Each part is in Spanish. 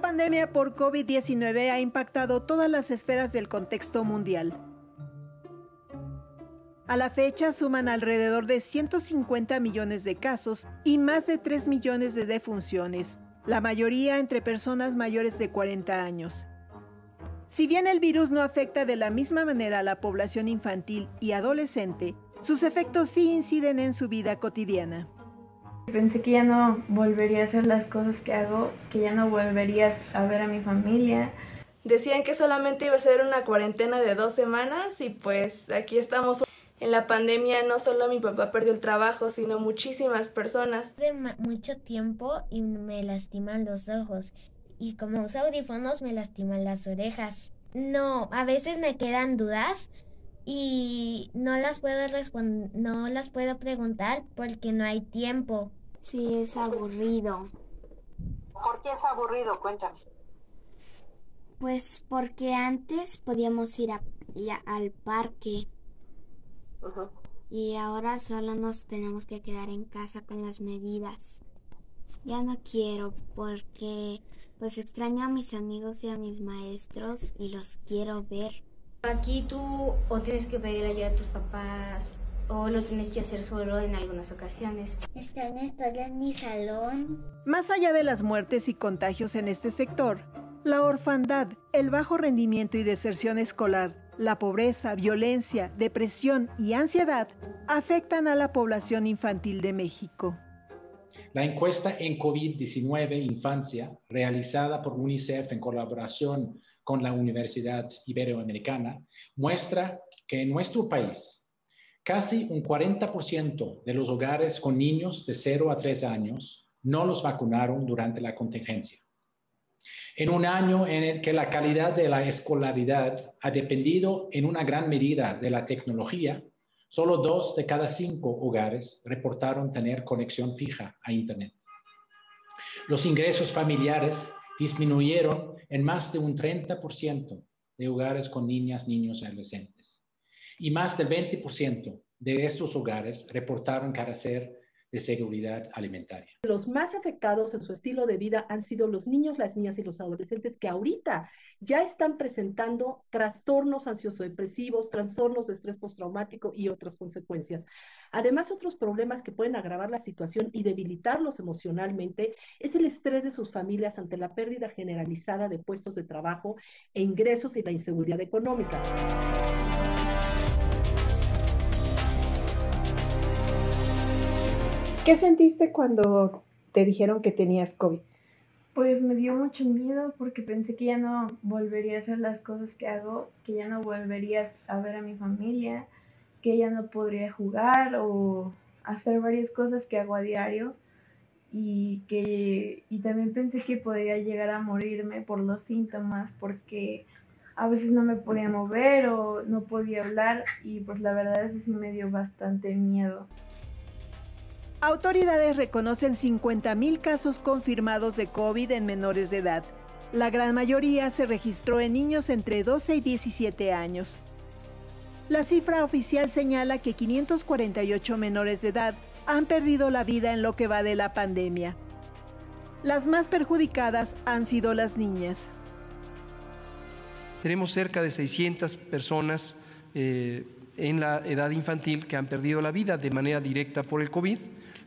pandemia por COVID-19 ha impactado todas las esferas del contexto mundial. A la fecha suman alrededor de 150 millones de casos y más de 3 millones de defunciones, la mayoría entre personas mayores de 40 años. Si bien el virus no afecta de la misma manera a la población infantil y adolescente, sus efectos sí inciden en su vida cotidiana. Pensé que ya no volvería a hacer las cosas que hago, que ya no volverías a ver a mi familia. Decían que solamente iba a ser una cuarentena de dos semanas y pues aquí estamos. En la pandemia no solo mi papá perdió el trabajo, sino muchísimas personas. De mucho tiempo y me lastiman los ojos y como uso audífonos me lastiman las orejas. No, a veces me quedan dudas y no las puedo responder, no las puedo preguntar porque no hay tiempo. Sí, es aburrido. ¿Por qué es aburrido? Cuéntame. Pues porque antes podíamos ir al parque. Y ahora solo nos tenemos que quedar en casa con las medidas. Ya no quiero porque pues extraño a mis amigos y a mis maestros y los quiero ver. Aquí tú o tienes que pedir ayuda a tus papás o lo tienes que hacer solo en algunas ocasiones. Extraño estar en mi salón. Más allá de las muertes y contagios en este sector, la orfandad, el bajo rendimiento y deserción escolar, la pobreza, violencia, depresión y ansiedad afectan a la población infantil de México. La encuesta en COVID-19 Infancia, realizada por UNICEF en colaboración con la Universidad Iberoamericana, muestra que en nuestro país casi un 40% de los hogares con niños de 0 a 3 años no los vacunaron durante la contingencia. En un año en el que la calidad de la escolaridad ha dependido en una gran medida de la tecnología, Solo dos de cada cinco hogares reportaron tener conexión fija a Internet. Los ingresos familiares disminuyeron en más de un 30% de hogares con niñas, niños y adolescentes. Y más del 20% de estos hogares reportaron carecer de seguridad alimentaria. Los más afectados en su estilo de vida han sido los niños, las niñas y los adolescentes que ahorita ya están presentando trastornos ansioso-depresivos, trastornos de estrés postraumático y otras consecuencias. Además, otros problemas que pueden agravar la situación y debilitarlos emocionalmente es el estrés de sus familias ante la pérdida generalizada de puestos de trabajo e ingresos y la inseguridad económica. ¿Qué sentiste cuando te dijeron que tenías COVID? Pues me dio mucho miedo porque pensé que ya no volvería a hacer las cosas que hago, que ya no volverías a ver a mi familia, que ya no podría jugar o hacer varias cosas que hago a diario y que y también pensé que podría llegar a morirme por los síntomas porque a veces no me podía mover o no podía hablar y pues la verdad eso sí me dio bastante miedo. Autoridades reconocen 50.000 casos confirmados de COVID en menores de edad. La gran mayoría se registró en niños entre 12 y 17 años. La cifra oficial señala que 548 menores de edad han perdido la vida en lo que va de la pandemia. Las más perjudicadas han sido las niñas. Tenemos cerca de 600 personas eh, en la edad infantil que han perdido la vida de manera directa por el COVID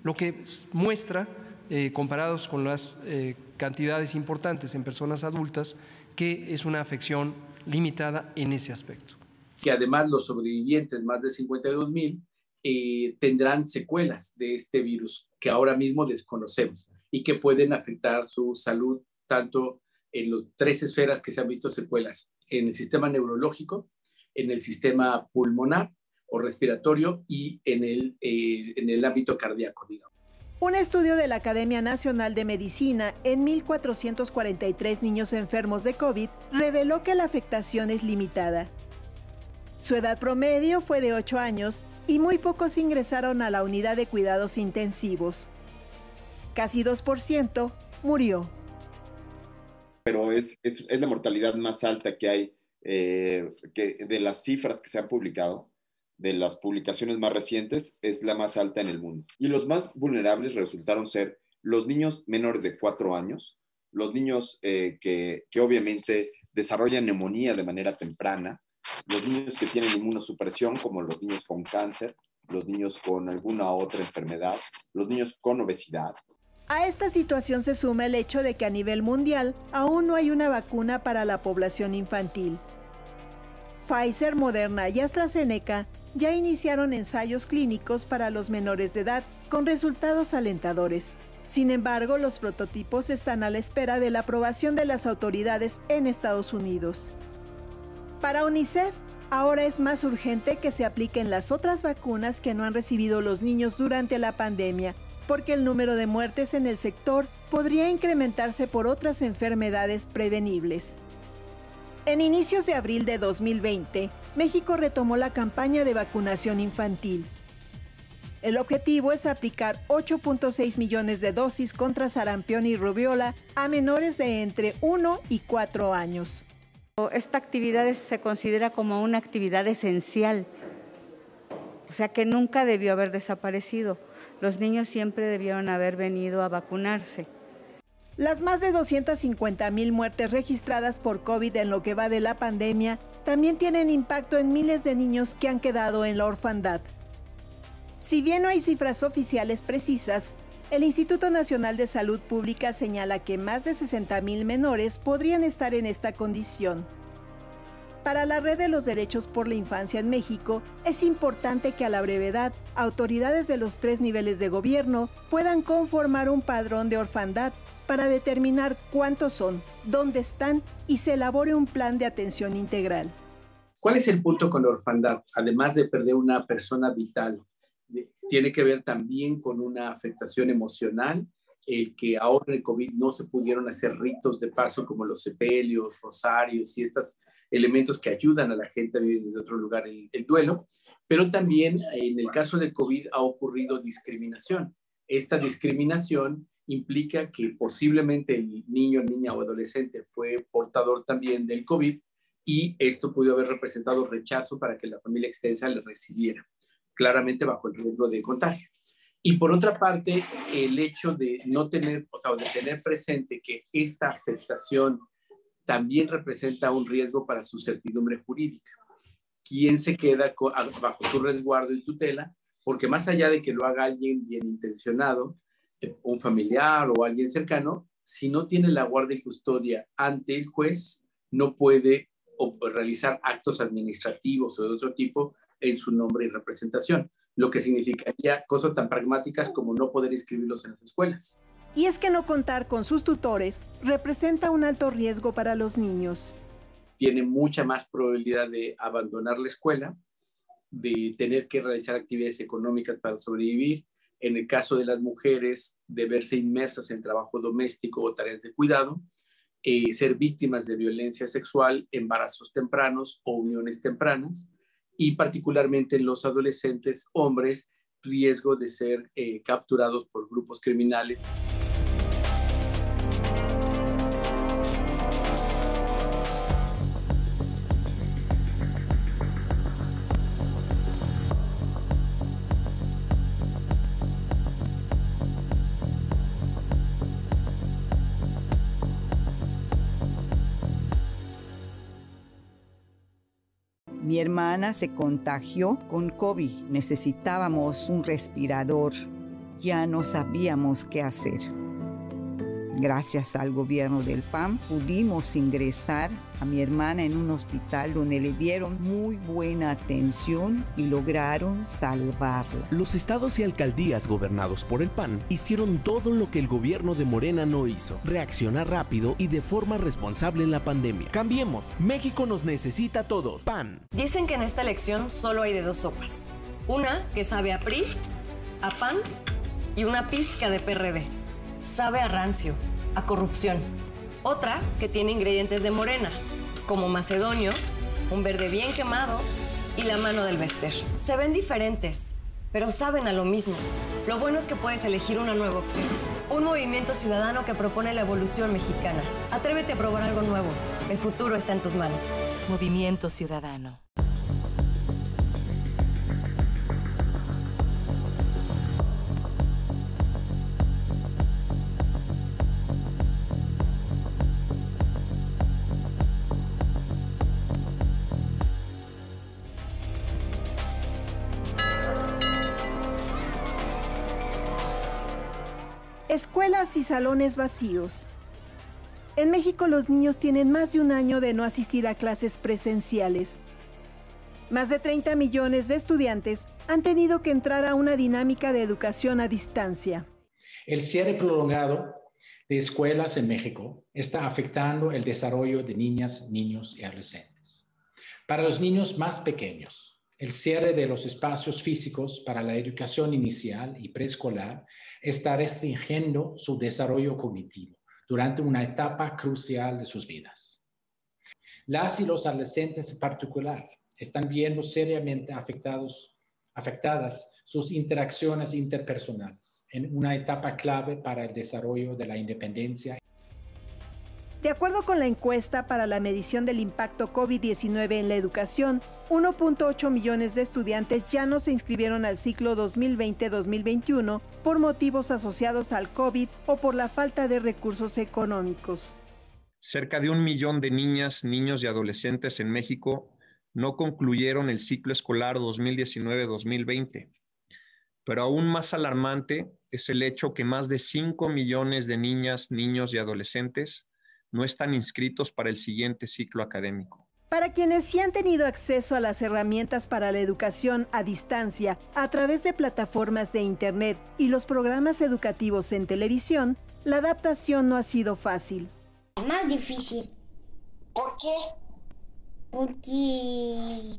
lo que muestra, eh, comparados con las eh, cantidades importantes en personas adultas, que es una afección limitada en ese aspecto. Que además los sobrevivientes, más de 52 mil, eh, tendrán secuelas de este virus que ahora mismo desconocemos y que pueden afectar su salud tanto en las tres esferas que se han visto secuelas, en el sistema neurológico, en el sistema pulmonar o respiratorio y en el, eh, en el ámbito cardíaco, digamos. Un estudio de la Academia Nacional de Medicina en 1.443 niños enfermos de COVID reveló que la afectación es limitada. Su edad promedio fue de 8 años y muy pocos ingresaron a la unidad de cuidados intensivos. Casi 2% murió. Pero es, es, es, la mortalidad más alta que hay eh, que de las cifras que se han publicado de las publicaciones más recientes es la más alta en el mundo. Y los más vulnerables resultaron ser los niños menores de 4 años, los niños eh, que, que obviamente desarrollan neumonía de manera temprana, los niños que tienen inmunosupresión, como los niños con cáncer, los niños con alguna otra enfermedad, los niños con obesidad. A esta situación se suma el hecho de que a nivel mundial aún no hay una vacuna para la población infantil. Pfizer, Moderna y AstraZeneca ya iniciaron ensayos clínicos para los menores de edad con resultados alentadores. Sin embargo, los prototipos están a la espera de la aprobación de las autoridades en Estados Unidos. Para UNICEF, ahora es más urgente que se apliquen las otras vacunas que no han recibido los niños durante la pandemia, porque el número de muertes en el sector podría incrementarse por otras enfermedades prevenibles. En inicios de abril de 2020, México retomó la campaña de vacunación infantil. El objetivo es aplicar 8.6 millones de dosis contra sarampión y rubiola a menores de entre 1 y 4 años. Esta actividad se considera como una actividad esencial, o sea que nunca debió haber desaparecido. Los niños siempre debieron haber venido a vacunarse. Las más de 250 mil muertes registradas por COVID en lo que va de la pandemia también tienen impacto en miles de niños que han quedado en la orfandad. Si bien no hay cifras oficiales precisas, el Instituto Nacional de Salud Pública señala que más de 60 mil menores podrían estar en esta condición. Para la Red de los Derechos por la Infancia en México, es importante que a la brevedad autoridades de los tres niveles de gobierno puedan conformar un padrón de orfandad para determinar cuántos son, dónde están y se elabore un plan de atención integral. ¿Cuál es el punto con la orfandad? Además de perder una persona vital, tiene que ver también con una afectación emocional, el que ahora el COVID no se pudieron hacer ritos de paso como los sepelios, rosarios y estos elementos que ayudan a la gente a vivir desde otro lugar el, el duelo, pero también en el caso del COVID ha ocurrido discriminación. Esta discriminación implica que posiblemente el niño, niña o adolescente fue portador también del COVID y esto pudo haber representado rechazo para que la familia extensa le recibiera claramente bajo el riesgo de contagio. Y por otra parte, el hecho de no tener, o sea, de tener presente que esta afectación también representa un riesgo para su certidumbre jurídica. ¿Quién se queda bajo su resguardo y tutela? Porque más allá de que lo haga alguien bien intencionado, un familiar o alguien cercano, si no tiene la guardia y custodia ante el juez, no puede realizar actos administrativos o de otro tipo en su nombre y representación, lo que significaría cosas tan pragmáticas como no poder inscribirlos en las escuelas. Y es que no contar con sus tutores representa un alto riesgo para los niños. Tiene mucha más probabilidad de abandonar la escuela, de tener que realizar actividades económicas para sobrevivir, en el caso de las mujeres, de verse inmersas en trabajo doméstico o tareas de cuidado, eh, ser víctimas de violencia sexual, embarazos tempranos o uniones tempranas, y particularmente en los adolescentes hombres, riesgo de ser eh, capturados por grupos criminales. Hermana se contagió con COVID. Necesitábamos un respirador. Ya no sabíamos qué hacer. Gracias al gobierno del PAN pudimos ingresar a mi hermana en un hospital donde le dieron muy buena atención y lograron salvarla. Los estados y alcaldías gobernados por el PAN hicieron todo lo que el gobierno de Morena no hizo. Reaccionar rápido y de forma responsable en la pandemia. Cambiemos. México nos necesita a todos. PAN. Dicen que en esta elección solo hay de dos sopas. Una que sabe a PRI, a PAN y una pizca de PRD sabe a rancio, a corrupción. Otra que tiene ingredientes de morena, como macedonio, un verde bien quemado y la mano del Bester. Se ven diferentes, pero saben a lo mismo. Lo bueno es que puedes elegir una nueva opción. Un movimiento ciudadano que propone la evolución mexicana. Atrévete a probar algo nuevo. El futuro está en tus manos. Movimiento Ciudadano. Escuelas y salones vacíos. En México los niños tienen más de un año de no asistir a clases presenciales. Más de 30 millones de estudiantes han tenido que entrar a una dinámica de educación a distancia. El cierre prolongado de escuelas en México está afectando el desarrollo de niñas, niños y adolescentes. Para los niños más pequeños, el cierre de los espacios físicos para la educación inicial y preescolar está restringiendo su desarrollo cognitivo durante una etapa crucial de sus vidas. Las y los adolescentes en particular están viendo seriamente afectados, afectadas sus interacciones interpersonales en una etapa clave para el desarrollo de la independencia. De acuerdo con la encuesta para la medición del impacto COVID-19 en la educación, 1.8 millones de estudiantes ya no se inscribieron al ciclo 2020-2021 por motivos asociados al COVID o por la falta de recursos económicos. Cerca de un millón de niñas, niños y adolescentes en México no concluyeron el ciclo escolar 2019-2020. Pero aún más alarmante es el hecho que más de 5 millones de niñas, niños y adolescentes no están inscritos para el siguiente ciclo académico. Para quienes sí han tenido acceso a las herramientas para la educación a distancia a través de plataformas de Internet y los programas educativos en televisión, la adaptación no ha sido fácil. Más difícil. ¿Por qué? Porque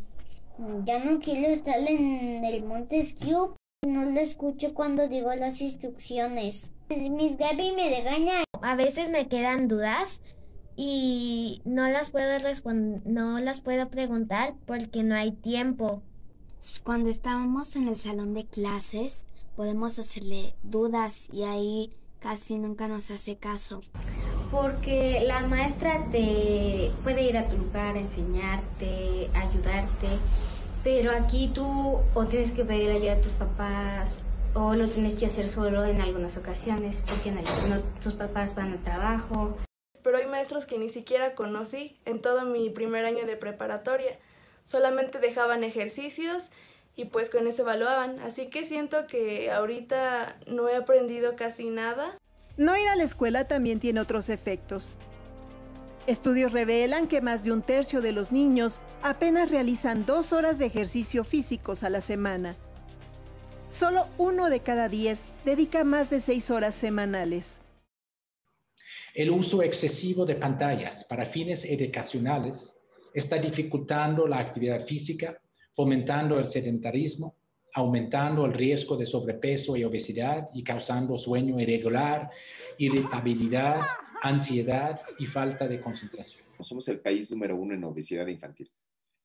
ya no quiero estar en el Montesquieu. No lo escucho cuando digo las instrucciones. Miss Gaby me regaña. A veces me quedan dudas y no las puedo responder, no las puedo preguntar porque no hay tiempo. Cuando estábamos en el salón de clases, podemos hacerle dudas y ahí casi nunca nos hace caso. Porque la maestra te puede ir a tu lugar, enseñarte, ayudarte, pero aquí tú o tienes que pedir ayuda a tus papás o lo tienes que hacer solo en algunas ocasiones porque no, tus papás van al trabajo. Pero hay maestros que ni siquiera conocí en todo mi primer año de preparatoria. Solamente dejaban ejercicios y pues con eso evaluaban. Así que siento que ahorita no he aprendido casi nada. No ir a la escuela también tiene otros efectos. Estudios revelan que más de un tercio de los niños apenas realizan dos horas de ejercicio físicos a la semana. Solo uno de cada diez dedica más de seis horas semanales. El uso excesivo de pantallas para fines educacionales está dificultando la actividad física, fomentando el sedentarismo, aumentando el riesgo de sobrepeso y obesidad y causando sueño irregular, irritabilidad, ansiedad y falta de concentración. Somos el país número uno en obesidad infantil.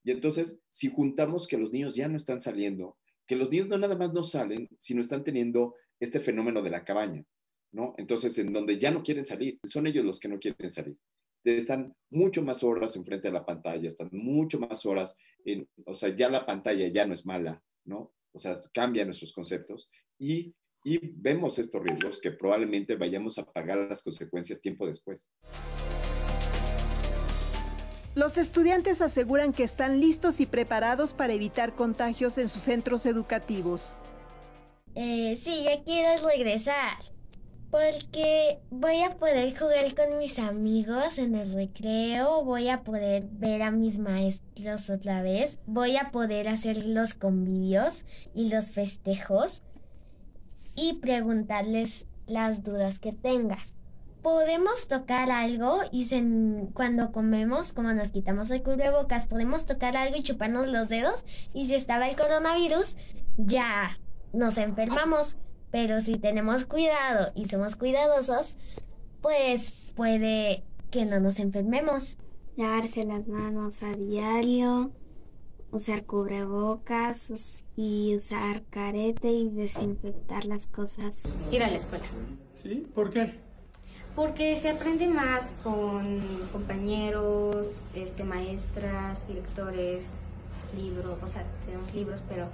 Y entonces, si juntamos que los niños ya no están saliendo, que los niños no nada más no salen, sino están teniendo este fenómeno de la cabaña, ¿no? Entonces, en donde ya no quieren salir, son ellos los que no quieren salir. Están mucho más horas enfrente de la pantalla, están mucho más horas en, o sea, ya la pantalla ya no es mala, ¿no? O sea, cambia nuestros conceptos y y vemos estos riesgos que probablemente vayamos a pagar las consecuencias tiempo después. Los estudiantes aseguran que están listos y preparados para evitar contagios en sus centros educativos. Eh, sí, ya quiero regresar. Porque voy a poder jugar con mis amigos en el recreo, voy a poder ver a mis maestros otra vez, voy a poder hacer los convivios y los festejos y preguntarles las dudas que tenga. Podemos tocar algo y cuando comemos, como nos quitamos el cubrebocas, podemos tocar algo y chuparnos los dedos y si estaba el coronavirus, ya nos enfermamos. Pero si tenemos cuidado y somos cuidadosos, pues puede que no nos enfermemos. Lavarse las manos a diario, usar cubrebocas y usar carete y desinfectar las cosas. Ir a la escuela. ¿Sí? ¿Por qué? Porque se aprende más con compañeros, este, maestras, directores, libros, o sea, tenemos libros, pero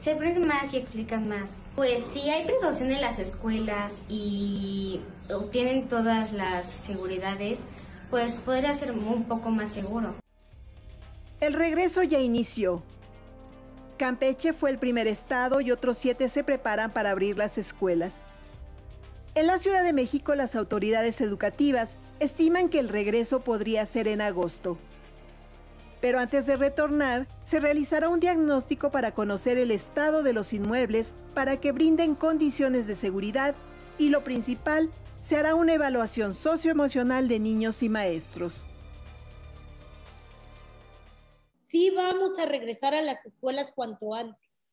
se aprende más y explican más. Pues si hay precaución en las escuelas y obtienen todas las seguridades, pues podría ser un poco más seguro. El regreso ya inició. Campeche fue el primer estado y otros siete se preparan para abrir las escuelas. En la Ciudad de México las autoridades educativas estiman que el regreso podría ser en agosto. Pero antes de retornar, se realizará un diagnóstico para conocer el estado de los inmuebles para que brinden condiciones de seguridad y lo principal, se hará una evaluación socioemocional de niños y maestros. Sí vamos a regresar a las escuelas cuanto antes.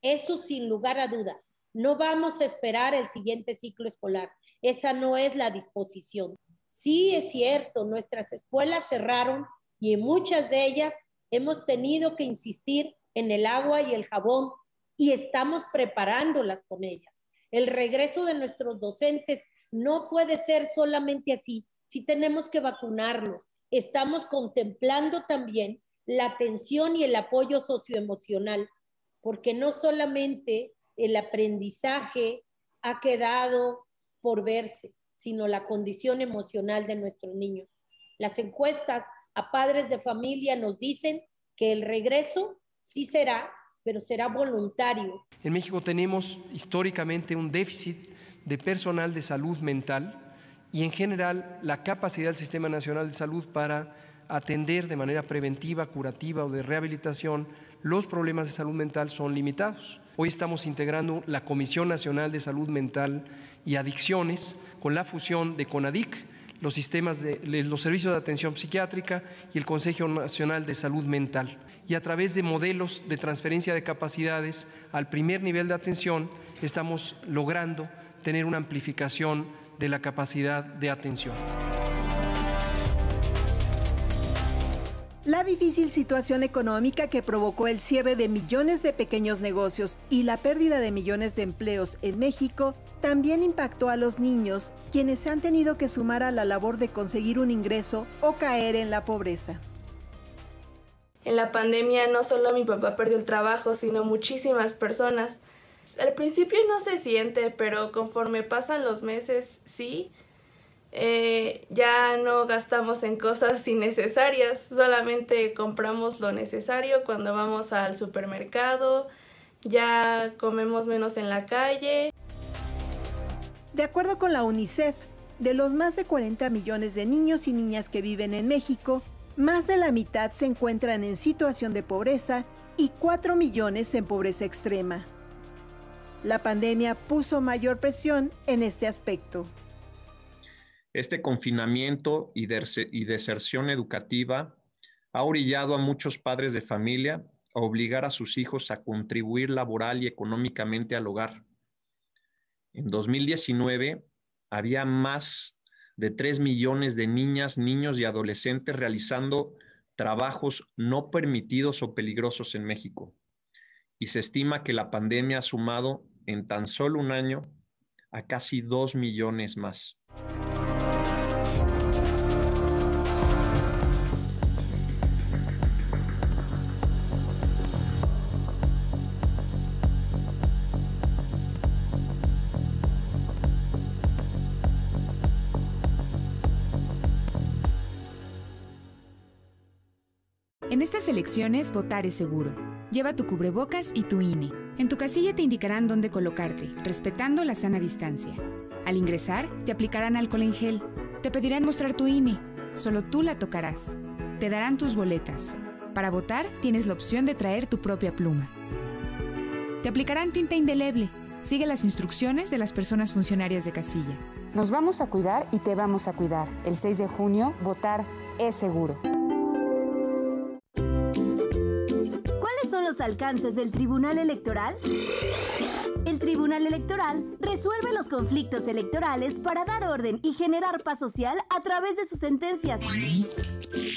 Eso sin lugar a duda. No vamos a esperar el siguiente ciclo escolar. Esa no es la disposición. Sí es cierto, nuestras escuelas cerraron y en muchas de ellas hemos tenido que insistir en el agua y el jabón y estamos preparándolas con ellas. El regreso de nuestros docentes no puede ser solamente así. Sí tenemos que vacunarlos. Estamos contemplando también la atención y el apoyo socioemocional, porque no solamente el aprendizaje ha quedado por verse, sino la condición emocional de nuestros niños. Las encuestas a padres de familia nos dicen que el regreso sí será, pero será voluntario. En México tenemos históricamente un déficit de personal de salud mental y en general la capacidad del Sistema Nacional de Salud para atender de manera preventiva, curativa o de rehabilitación los problemas de salud mental son limitados. Hoy estamos integrando la Comisión Nacional de Salud Mental y Adicciones con la fusión de CONADIC, los sistemas de los servicios de atención psiquiátrica y el Consejo Nacional de Salud Mental. Y a través de modelos de transferencia de capacidades al primer nivel de atención estamos logrando tener una amplificación de la capacidad de atención. La difícil situación económica que provocó el cierre de millones de pequeños negocios y la pérdida de millones de empleos en México también impactó a los niños, quienes se han tenido que sumar a la labor de conseguir un ingreso o caer en la pobreza. En la pandemia no solo mi papá perdió el trabajo, sino muchísimas personas. Al principio no se siente, pero conforme pasan los meses, sí. Eh, ya no gastamos en cosas innecesarias, solamente compramos lo necesario cuando vamos al supermercado, ya comemos menos en la calle. De acuerdo con la UNICEF, de los más de 40 millones de niños y niñas que viven en México, más de la mitad se encuentran en situación de pobreza y 4 millones en pobreza extrema. La pandemia puso mayor presión en este aspecto. Este confinamiento y, deserción educativa ha orillado a muchos padres de familia a obligar a sus hijos a contribuir laboral y económicamente al hogar. En 2019 había más de 3 millones de niñas, niños y adolescentes realizando trabajos no permitidos o peligrosos en México. Y se estima que la pandemia ha sumado en tan solo un año a casi 2 millones más. En estas elecciones, votar es seguro. Lleva tu cubrebocas y tu INE. En tu casilla te indicarán dónde colocarte, respetando la sana distancia. Al ingresar, te aplicarán alcohol en gel. Te pedirán mostrar tu INE. Solo tú la tocarás. Te darán tus boletas. Para votar, tienes la opción de traer tu propia pluma. Te aplicarán tinta indeleble. Sigue las instrucciones de las personas funcionarias de casilla. Nos vamos a cuidar y te vamos a cuidar. El 6 de junio, votar es seguro. Alcances del Tribunal Electoral? El Tribunal Electoral resuelve los conflictos electorales para dar orden y generar paz social a través de sus sentencias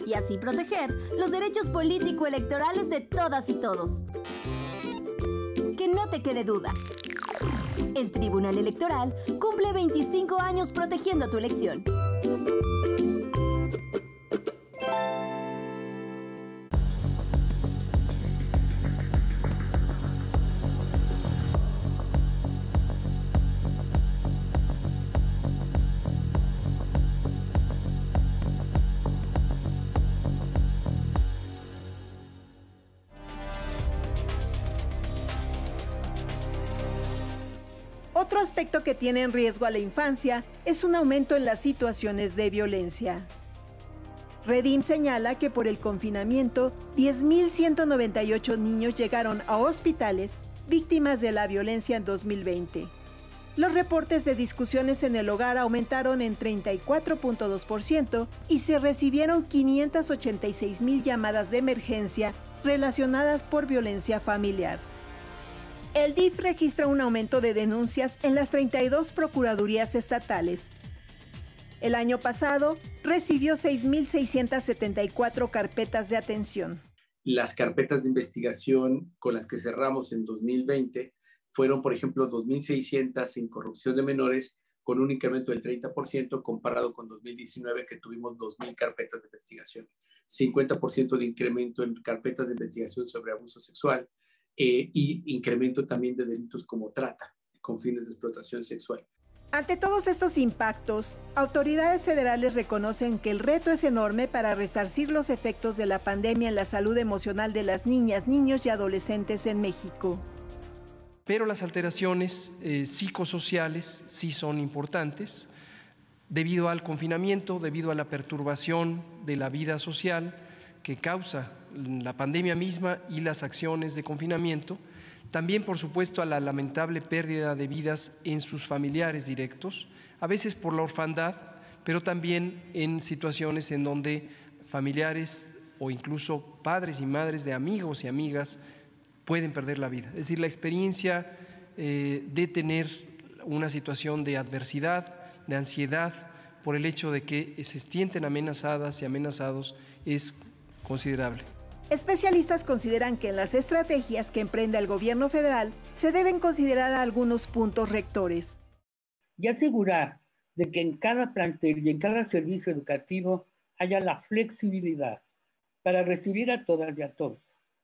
y así proteger los derechos político-electorales de todas y todos. Que no te quede duda. El Tribunal Electoral cumple 25 años protegiendo tu elección. Que tiene en riesgo a la infancia es un aumento en las situaciones de violencia. Redim señala que por el confinamiento, 10.198 niños llegaron a hospitales víctimas de la violencia en 2020. Los reportes de discusiones en el hogar aumentaron en 34.2% y se recibieron 586 mil llamadas de emergencia relacionadas por violencia familiar. El DIF registra un aumento de denuncias en las 32 procuradurías estatales. El año pasado recibió 6.674 carpetas de atención. Las carpetas de investigación con las que cerramos en 2020 fueron, por ejemplo, 2.600 en corrupción de menores, con un incremento del 30% comparado con 2019, que tuvimos 2.000 carpetas de investigación. 50% de incremento en carpetas de investigación sobre abuso sexual eh, y incremento también de delitos como trata con fines de explotación sexual. Ante todos estos impactos, autoridades federales reconocen que el reto es enorme para resarcir los efectos de la pandemia en la salud emocional de las niñas, niños y adolescentes en México. Pero las alteraciones eh, psicosociales sí son importantes debido al confinamiento, debido a la perturbación de la vida social que causa la pandemia misma y las acciones de confinamiento también, por supuesto, a la lamentable pérdida de vidas en sus familiares directos, a veces por la orfandad, pero también en situaciones en donde familiares o incluso padres y madres de amigos y amigas pueden perder la vida. Es decir, la experiencia eh, de tener una situación de adversidad, de ansiedad, por el hecho de que se sienten amenazadas y amenazados es considerable. Especialistas consideran que en las estrategias que emprende el gobierno federal se deben considerar algunos puntos rectores. Y asegurar de que en cada plantel y en cada servicio educativo haya la flexibilidad para recibir a todas y a todos,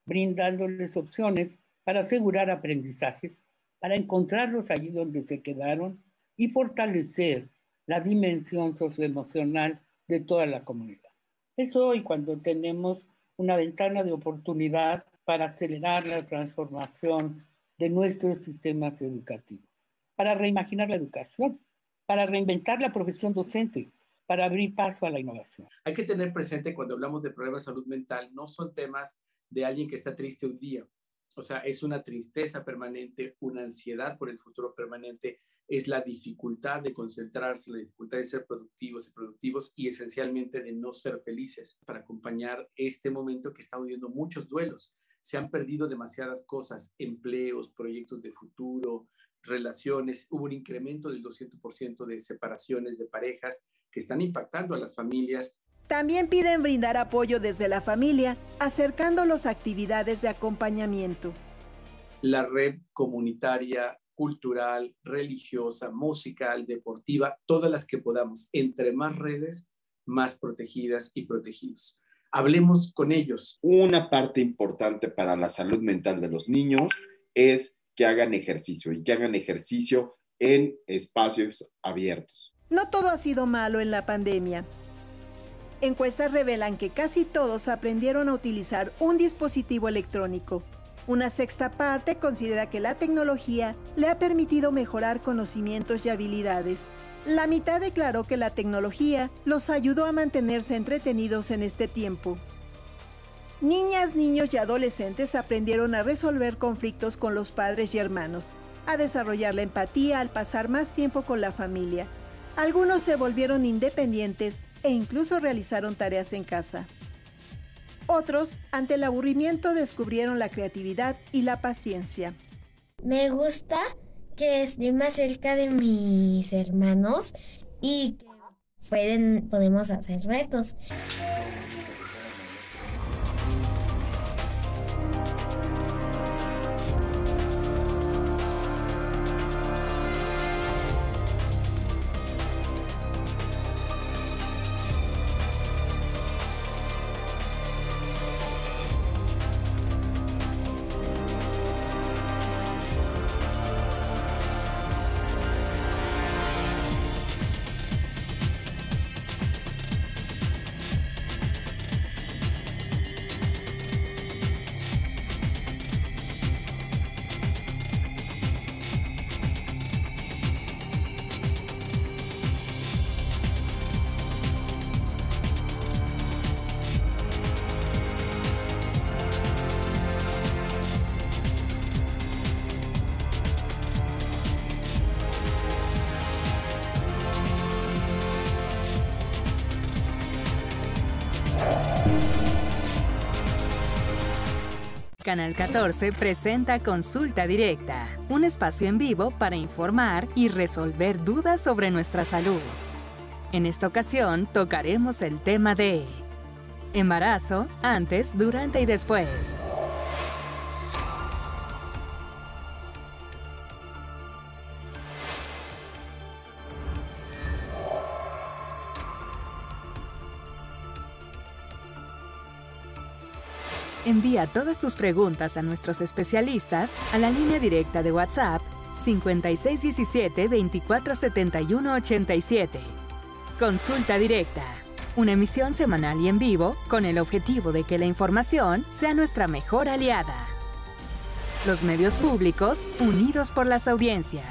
brindándoles opciones para asegurar aprendizajes, para encontrarlos allí donde se quedaron y fortalecer la dimensión socioemocional de toda la comunidad. Es hoy cuando tenemos una ventana de oportunidad para acelerar la transformación de nuestros sistemas educativos, para reimaginar la educación, para reinventar la profesión docente, para abrir paso a la innovación. Hay que tener presente cuando hablamos de problemas de salud mental, no son temas de alguien que está triste un día. O sea, es una tristeza permanente, una ansiedad por el futuro permanente, es la dificultad de concentrarse, la dificultad de ser productivos y productivos y esencialmente de no ser felices para acompañar este momento que está viviendo muchos duelos. Se han perdido demasiadas cosas, empleos, proyectos de futuro, relaciones. Hubo un incremento del 200% de separaciones de parejas que están impactando a las familias. También piden brindar apoyo desde la familia, acercándolos a actividades de acompañamiento. La red comunitaria cultural, religiosa, musical, deportiva, todas las que podamos. Entre más redes, más protegidas y protegidos. Hablemos con ellos. Una parte importante para la salud mental de los niños es que hagan ejercicio y que hagan ejercicio en espacios abiertos. No todo ha sido malo en la pandemia. Encuestas revelan que casi todos aprendieron a utilizar un dispositivo electrónico una sexta parte considera que la tecnología le ha permitido mejorar conocimientos y habilidades. La mitad declaró que la tecnología los ayudó a mantenerse entretenidos en este tiempo. Niñas, niños y adolescentes aprendieron a resolver conflictos con los padres y hermanos, a desarrollar la empatía al pasar más tiempo con la familia. Algunos se volvieron independientes e incluso realizaron tareas en casa. Otros, ante el aburrimiento, descubrieron la creatividad y la paciencia. Me gusta que estoy más cerca de mis hermanos y que podemos hacer retos. Canal 14 presenta Consulta Directa, un espacio en vivo para informar y resolver dudas sobre nuestra salud. En esta ocasión tocaremos el tema de embarazo, antes, durante y después. Envía todas tus preguntas a nuestros especialistas a la línea directa de WhatsApp 5617-247187. Consulta directa. Una emisión semanal y en vivo con el objetivo de que la información sea nuestra mejor aliada. Los medios públicos unidos por las audiencias.